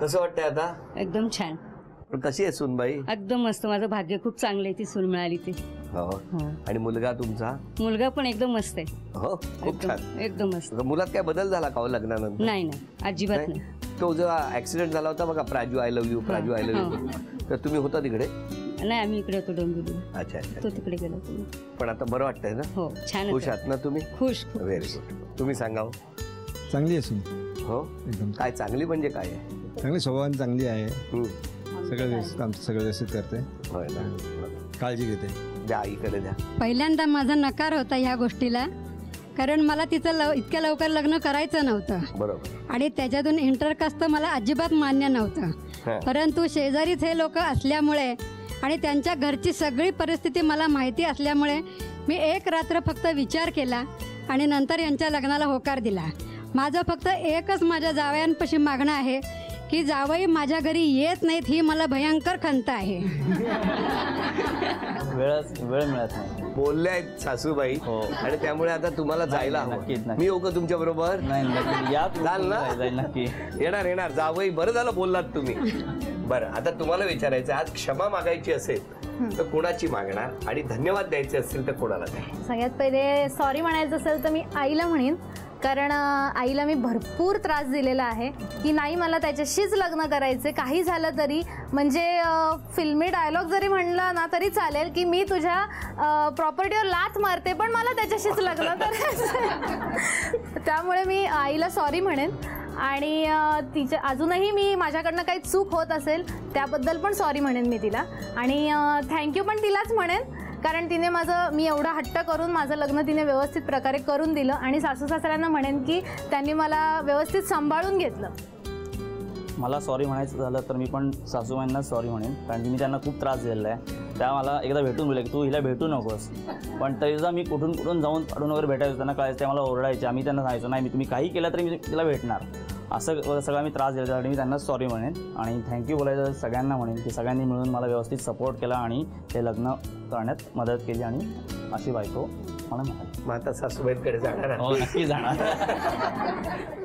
कसं वाटतंय आता? एकदम छान. पण कशी आहे सुनबाई? एकदम मस्त. माझं भाग्य खूप चांगलं आहे ती सून मिळाली ती. हो. हो. आणि मुलगा तुमचा? मुलगा पण एकदम मस्त आहे. हो खूप छान. एकदम एकदम मस्त मुलात काय बदल झाला का हो लग्नानंतर? नाही नाही. अजिबात नाही? तो जो ऍक्सिडेंट झाला होता बघा Praju I love you Praju I love. You तर तुम्ही होता तिकडे? नाही आम्ही इकडे होतो अच्छा अच्छा. तो तिकडे गेलो होतो. पण आता बरं वाटतंय ना? हो छान खुश आहात ना तुम्ही? खुश खूप व्हेरी गुड तुम्ही सांगा हो. चांगली असून. हो? एकदम. काय चांगली म्हणजे काय आहे? चांगली स्वभावान चांगली आहे. हम्म. सगळं व्यवस्थित आमचं सगळं व्यवस्थित करते. होय ना. काळजी घेते. द्या आईकडे द्या. पहिल्यांदा माझा नकार होता ह्या गोष्टीला कारण मला तिचं लव इतक्या लवकर लग्न करायचं नव्हतं. बरोबर. आणि त्याच्यातून इंटरकास्ट मला अजिबात मान्य हा. नव्हतं परंतु शेजारीच हे लोक असल्यामुळे आणि त्यांच्या घरची सगळी परिस्थिती मला माहिती असल्यामुळे मी एक रात्र फक्त विचार केला आणि नंतर यांच्या लग्नाला होकार दिला. माझं फक्त एकच माझ्या जावयांपाशी मागणं आहे की जावई माझ्या घरी येत नाहीत ही मला भयंकर खंत आहे. वेळच वेळ मिळत नाही. बोलले आहेत सासूबाई. हो. आणि त्यामुळे आता तुम्हाला जायला हवं. नक्कीच, नक्कीच. मी तुमच्या बरोबर? नाही नक्की या चाल ना? जाईल, जाईल नक्की. येणार येणार. जावई बरं झालं बोललात तुम्ही. बरं आता तुम्हाला विचारायचं आहे, आज क्षमा मागायची असेल तर कोणाची मागणार? आणि धन्यवाद द्यायचे असतील तर कोणाला द्या सगळ्यात पहिले सॉरी म्हणायचं असेल तर मी आईला म्हणेन. कारण आईला मी भरपूर त्रास दिलेला आहे. की नाही मला त्याच्याशीच लग्न करायचे काही झालं तरी म्हणजे फिल्मी डायलॉग जरी म्हणला ना तरी चालेल की मी तुझ्या प्रॉपर्टीवर लाथ मारते पण मला त्याच्याशीच लग्न करायचं त्यामुळे मी आईला सॉरी म्हणेन. आणि तिच्या अजूनही मी माझ्याकडनं काही चूक होत असेल त्याबद्दल पण सॉरी म्हणेन मी तिला. आणि थँक्यू पण तिलाच म्हणेन. कारण तिने माझं मी एवढा हट्ट करून माझं लग्न तिने व्यवस्थित प्रकारे करून दिलं आणि सासू सासऱ्यांना म्हणेन की त्यांनी मला व्यवस्थित सांभाळून घेतलं. मला सॉरी म्हणायचं झालं तर मी पण सासूबाईंना सॉरी म्हणेन. कारण की मी त्यांना खूप त्रास दिलेला आहे. त्या मला एकदा भेटून बोलले की तू हिला भेटू नकोस. पण तरीसुद्धा मी कुठून कुठून जाऊन काढून वगैरे भेटायचं त्यांना कळायचं ते मला ओरडायचे. आम्ही त्यांना सांगायचो नाही मी तुम्ही काही केलं तरी मी तिला भेटणार. असं सगळा मी त्रास दिला त्यासाठी मी त्यांना सॉरी म्हणेन. आणि थँक्यू बोलायचं सगळ्यांना म्हणेन की सगळ्यांनी मिळून मला व्यवस्थित सपोर्ट केला आणि हे लग्न करण्यात मदत केली आणि अशी बायको मला मिळाली. मग आता सासूबाईंकडे जाणार. हो नक्की जाणार.